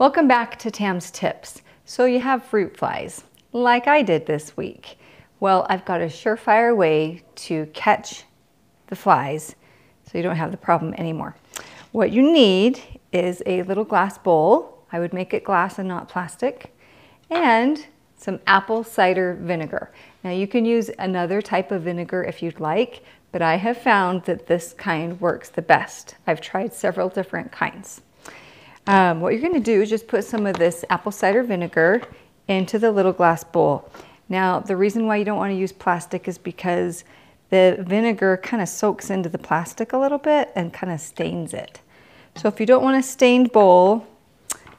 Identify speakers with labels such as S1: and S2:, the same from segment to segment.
S1: Welcome back to Tam's Tips. So you have fruit flies, like I did this week. Well, I've got a surefire way to catch the flies so you don't have the problem anymore. What you need is a little glass bowl. I would make it glass and not plastic. And some apple cider vinegar. Now you can use another type of vinegar if you'd like, but I have found that this kind works the best. I've tried several different kinds. Um, what you're gonna do is just put some of this apple cider vinegar into the little glass bowl. Now, the reason why you don't wanna use plastic is because the vinegar kind of soaks into the plastic a little bit and kind of stains it. So if you don't want a stained bowl,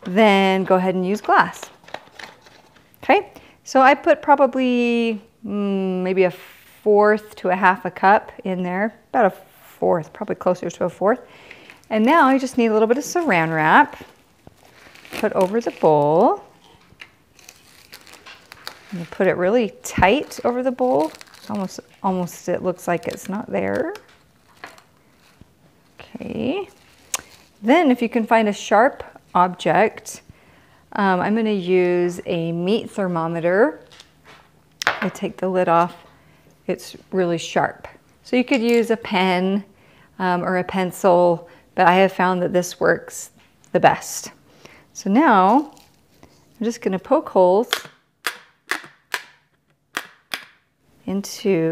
S1: then go ahead and use glass. Okay, so I put probably mm, maybe a fourth to a half a cup in there, about a fourth, probably closer to a fourth. And now I just need a little bit of saran wrap. Put over the bowl. And put it really tight over the bowl. Almost, almost it looks like it's not there. Okay. Then if you can find a sharp object, um, I'm gonna use a meat thermometer. I take the lid off. It's really sharp. So you could use a pen um, or a pencil but I have found that this works the best. So now I'm just going to poke holes into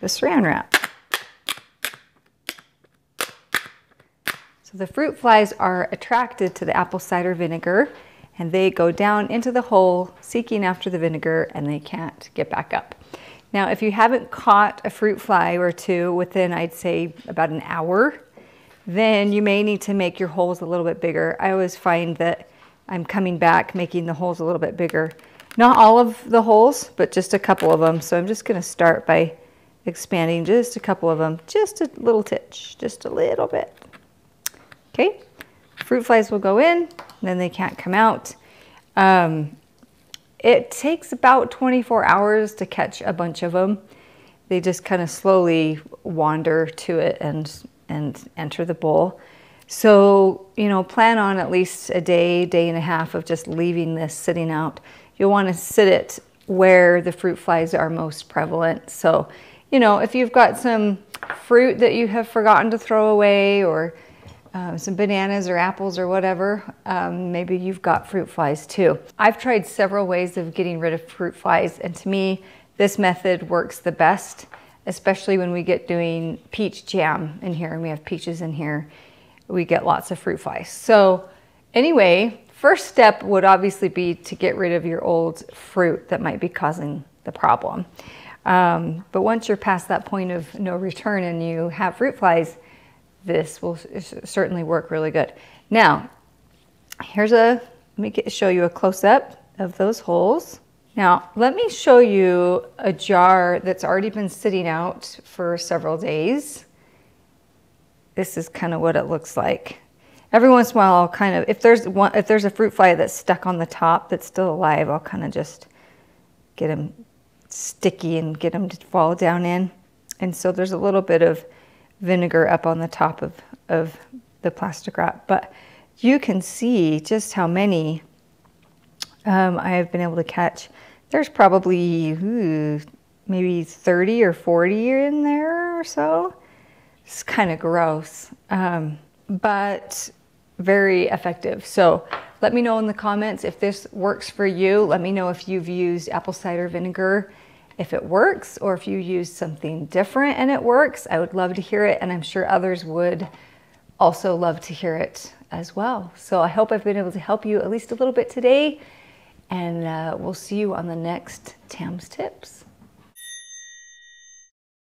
S1: the saran wrap. So the fruit flies are attracted to the apple cider vinegar and they go down into the hole seeking after the vinegar and they can't get back up. Now, if you haven't caught a fruit fly or two within, I'd say, about an hour, then you may need to make your holes a little bit bigger. I always find that I'm coming back making the holes a little bit bigger. Not all of the holes, but just a couple of them. So I'm just gonna start by expanding just a couple of them, just a little titch, just a little bit. Okay, fruit flies will go in, then they can't come out. Um, it takes about 24 hours to catch a bunch of them. They just kind of slowly wander to it and and enter the bowl. So, you know, plan on at least a day, day and a half of just leaving this sitting out. You'll want to sit it where the fruit flies are most prevalent. So, you know, if you've got some fruit that you have forgotten to throw away or uh, some bananas or apples or whatever, um, maybe you've got fruit flies too. I've tried several ways of getting rid of fruit flies and to me, this method works the best especially when we get doing peach jam in here and we have peaches in here, we get lots of fruit flies. So anyway, first step would obviously be to get rid of your old fruit that might be causing the problem. Um, but once you're past that point of no return and you have fruit flies, this will certainly work really good. Now, here's a, let me get, show you a close up of those holes. Now, let me show you a jar that's already been sitting out for several days. This is kind of what it looks like. Every once in a while, I'll kind of, if there's one, if there's a fruit fly that's stuck on the top that's still alive, I'll kind of just get them sticky and get them to fall down in. And so there's a little bit of vinegar up on the top of, of the plastic wrap. But you can see just how many um, I have been able to catch there's probably ooh, maybe 30 or 40 in there or so. It's kind of gross, um, but very effective. So let me know in the comments if this works for you. Let me know if you've used apple cider vinegar, if it works, or if you use something different and it works. I would love to hear it, and I'm sure others would also love to hear it as well. So I hope I've been able to help you at least a little bit today and uh, we'll see you on the next Tam's Tips.